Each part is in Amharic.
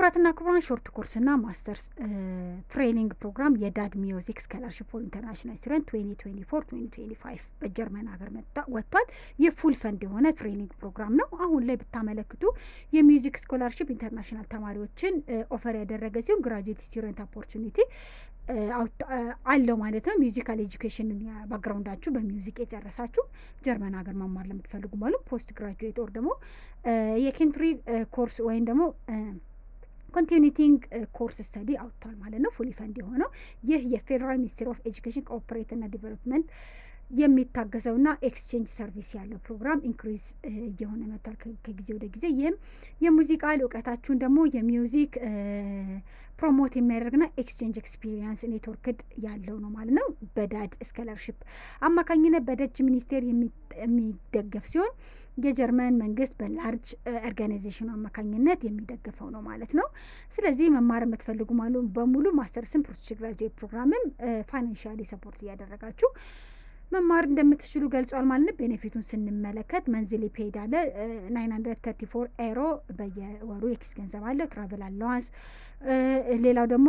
ክቡራትና ክቡራን short course ና masters training program የ DAAD music scholarship for international student twenty twenty four twenty twenty five በጀርመን ሀገር ወጥቷል። ይህ full fund የሆነ training program ነው። አሁን ላይ ብታመለክቱ የ music scholarship international ተማሪዎችን offer ያደረገ ሲሆን graduate student opportunity አለው ማለት ነው። musical education ን background ኣችሁ በ music የጨረሳችሁ ጀርመን ሀገር መማር ለምትፈልጉ ማለት post graduate or ደግሞ የ entry course ወይም ደግሞ continuing course study አውጥቷል ማለት ነው። fully fund የሆነው ይህ የ Federal Minister of Education cooperate ና development የሚታገዘውና exchange service ያለው ፕሮግራም increase እየሆነ መጥቷል ከጊዜ ወደ ጊዜ። ይህም የ musical እውቀታችሁን ደግሞ የ music promote የሚያደርግና exchange experience networked ያለው ነው ማለት ነው። በ DAAD scholarship አማካኝነት በደጅ ሚኒስቴር የሚደገፍ ሲሆን የጀርመን መንግስት በ large organization ኑ አማካኝነት የሚደግፈው ነው ማለት ነው። ስለዚህ መማር የምትፈልጉ በሙሉ masters ን post graduate ፕሮግራምም financially support እያደረጋችሁ መማር እንደምትችሉ ገልጿል ማለት ነው። benefit ኡን ስንመለከት monthly paid አለ nine hundred thirty four euro በየወሩ የኪስ ገንዘብ አለው። travel allowance፣ ሌላው ደግሞ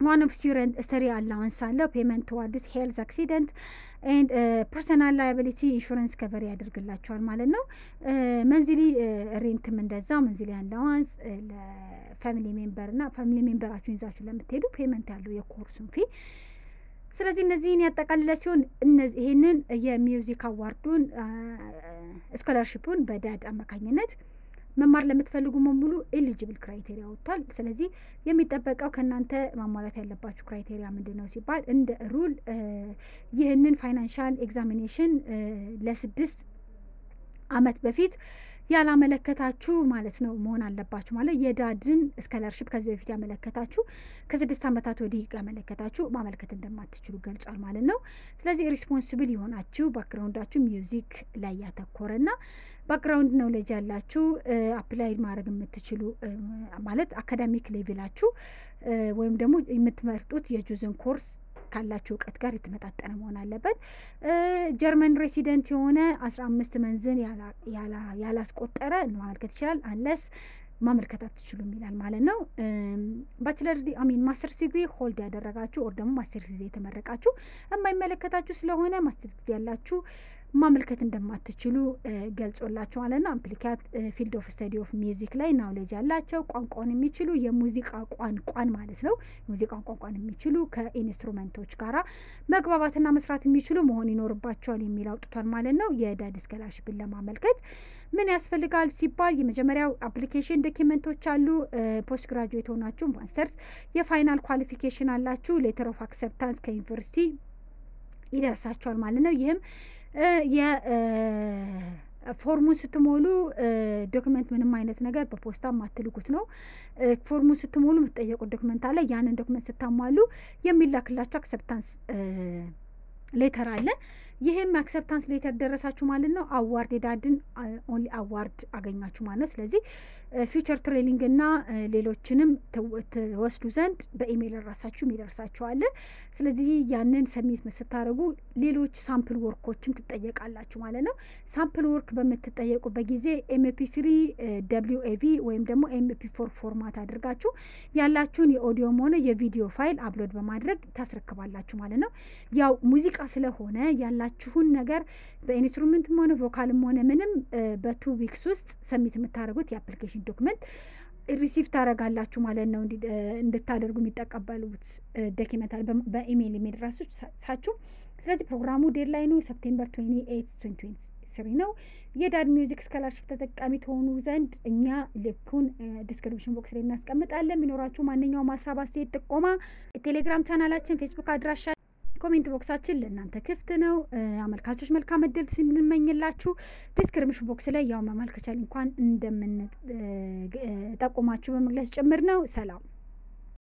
one-off student study allowance አለው። payment towards health accident and personal liability insurance cover ያደርግላቸዋል ማለት ነው። monthly rent ም እንደዛው monthly allowance ለ family member እና family member ኣችሁን ይዛችሁ ለምትሄዱ payment ያለው የ course ኡን fee ስለዚህ እነዚህን ያጠቃልለ ሲሆን ይህንን የሚውዚክ አዋርዱን ስኮላርሽፑን በዳድ አማካኝነት መማር ለምትፈልጉ በሙሉ eligible criteria ወጥቷል። ስለዚህ የሚጠበቀው ከእናንተ ማሟላት ያለባችሁ criteria ምንድን ነው ሲባል እንደ rule ይህንን financial examination ለስድስት አመት በፊት ያላመለከታችሁ ማለት ነው መሆን አለባችሁ። ማለት የ DAAD ን scholarship ከዚህ በፊት ያመለከታችሁ ከስድስት ዓመታት ወዲህ ያመለከታችሁ ማመልከት እንደማትችሉ ገልጿል ማለት ነው። ስለዚህ responsible የሆናችሁ background ኣችሁ music ላይ ያተኮረና background knowledge ያላችሁ apply ማድረግ የምትችሉ ማለት academic level ኣችሁ ወይም ደግሞ የምትመርጡት የ choosen course ካላችሁ እውቀት ጋር የተመጣጠነ መሆን አለበት። ጀርመን resident የሆነ አስራ አምስት መንዝን ያላስቆጠረ ማመልከት ይችላል። unless ማመልከት አትችሉም ይላል ማለት ነው። bachelor I mean masters degree hold ያደረጋችሁ or ደግሞ ማስተርስ ጊዜ የተመረቃችሁ የማይመለከታችሁ ስለሆነ ማስተርስ ጊዜ ያላችሁ ማመልከት እንደማትችሉ ማለት ነው። applicant field of study of music ላይ knowledge ያላቸው ቋንቋን የሚችሉ የሙዚቃ ቋንቋን ማለት ነው የሙዚቃ ቋንቋን የሚችሉ ከ instrument ኦች ጋራ መግባባትና መስራት የሚችሉ መሆን ይኖርባቸዋል የሚል አውጥቷል ማለት ነው። የ DAAD scholarship ን ለማመልከት ምን ያስፈልጋል ሲባል የመጀመሪያው application document ኦች አሉ። post graduate ሆናችሁ masters የ final qualification አላችሁ። letter of acceptance ከዩኒቨርሲቲ ይደርሳቸዋል ማለት ነው። ይህም ፎርሙን ስትሞሉ document ምንም አይነት ነገር በፖስታ የማትልኩት ነው። ፎርሙን ስትሞሉ የምትጠየቁት document አለ። ያንን document ስታሟሉ የሚላክላችሁ acceptance letter አለ። ይህም acceptance letter ደረሳችሁ ማለት ነው። award የ DAAD ን only award አገኛችሁ ማለት ነው። ስለዚህ future training እና ሌሎችንም ትወስዱ ዘንድ በኢሜይል ራሳችሁም ይደርሳችኋል። ስለዚህ ያንን submit ስታደርጉ ሌሎች sample work ኦችም ትጠየቃላችሁ ማለት ነው። sample work በምትጠየቁበት ጊዜ MP three WAV ወይም ደግሞ MP four format አድርጋችሁ ያላችሁን የኦዲዮም ሆነ የቪዲዮ ፋይል upload በማድረግ ታስረክባላችሁ ማለት ነው። ያው ሙዚቃ ስለሆነ ያላችሁን ነገር በ instrument ም ሆነ vocal ም ሆነ ምንም በ two weeks ውስጥ submit የምታደርጉት የ application document receive ታደርጋላችሁ ማለት ነው። እንድታደርጉ የሚጠቀበሉት document በኢሜይል የሚደርሳችሁ። ስለዚህ ፕሮግራሙ deadline ኑ September twenty eight twenty three ነው። የ DAAD music scholarship ተጠቃሚ ትሆኑ ዘንድ እኛ link ኡን description box ላይ እናስቀምጣለን። የሚኖራችሁ ማንኛውም ሀሳብ፣ አስተያየት፣ ጥቆማ የቴሌግራም ቻናላችን፣ ፌስቡክ አድራሻ comment box ኣችን ለእናንተ ክፍት ነው። አመልካቾች መልካም እድል ስንመኝላችሁ description box ላይ ያው ማመልከቻ ሊንኩን እንደምንጠቁማችሁ በመግለጽ ጭምር ነው። ሰላም